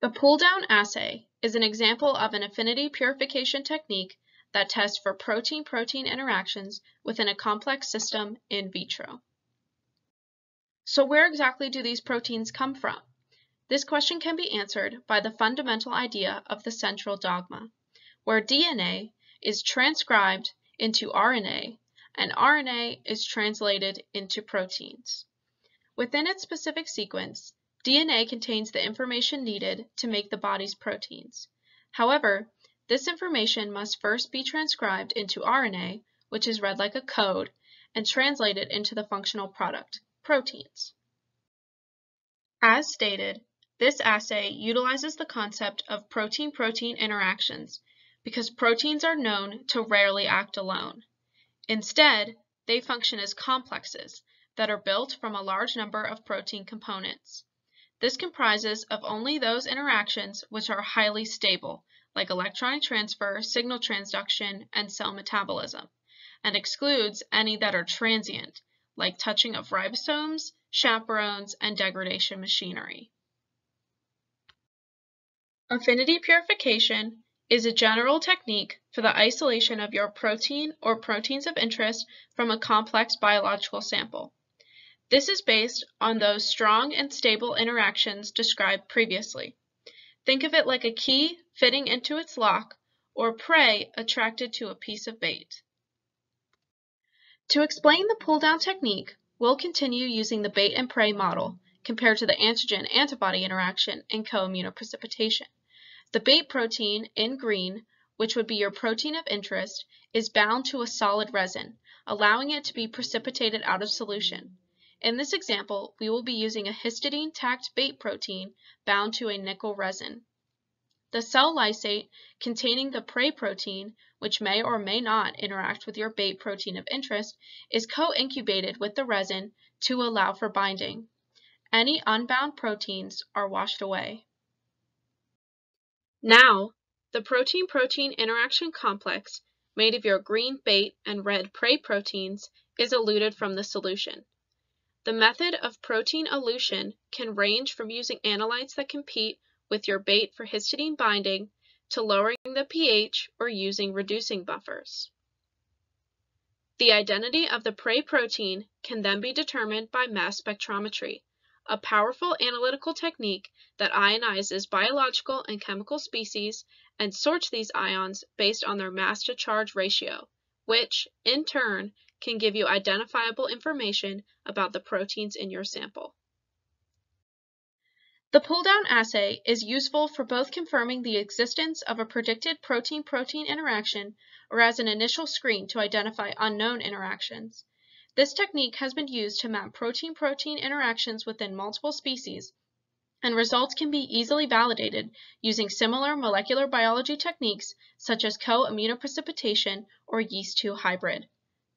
The pull-down assay is an example of an affinity purification technique that tests for protein-protein interactions within a complex system in vitro. So where exactly do these proteins come from? This question can be answered by the fundamental idea of the central dogma, where DNA is transcribed into RNA and RNA is translated into proteins. Within its specific sequence, DNA contains the information needed to make the body's proteins. However, this information must first be transcribed into RNA, which is read like a code, and translated into the functional product, proteins. As stated, this assay utilizes the concept of protein-protein interactions because proteins are known to rarely act alone. Instead, they function as complexes that are built from a large number of protein components. This comprises of only those interactions which are highly stable, like electron transfer, signal transduction, and cell metabolism, and excludes any that are transient, like touching of ribosomes, chaperones, and degradation machinery. Affinity purification is a general technique for the isolation of your protein or proteins of interest from a complex biological sample. This is based on those strong and stable interactions described previously. Think of it like a key fitting into its lock or prey attracted to a piece of bait. To explain the pull-down technique, we'll continue using the bait and prey model compared to the antigen-antibody interaction in co-immunoprecipitation. The bait protein in green, which would be your protein of interest, is bound to a solid resin, allowing it to be precipitated out of solution. In this example, we will be using a histidine-tagged bait protein bound to a nickel resin. The cell lysate containing the prey protein, which may or may not interact with your bait protein of interest, is co-incubated with the resin to allow for binding. Any unbound proteins are washed away. Now, the protein-protein interaction complex made of your green bait and red prey proteins is eluted from the solution. The method of protein elution can range from using analytes that compete with your bait for histidine binding to lowering the pH or using reducing buffers. The identity of the prey protein can then be determined by mass spectrometry, a powerful analytical technique that ionizes biological and chemical species and sorts these ions based on their mass to charge ratio, which, in turn, can give you identifiable information about the proteins in your sample. The pull-down assay is useful for both confirming the existence of a predicted protein-protein interaction or as an initial screen to identify unknown interactions. This technique has been used to map protein-protein interactions within multiple species, and results can be easily validated using similar molecular biology techniques such as co-immunoprecipitation or yeast-2 hybrid.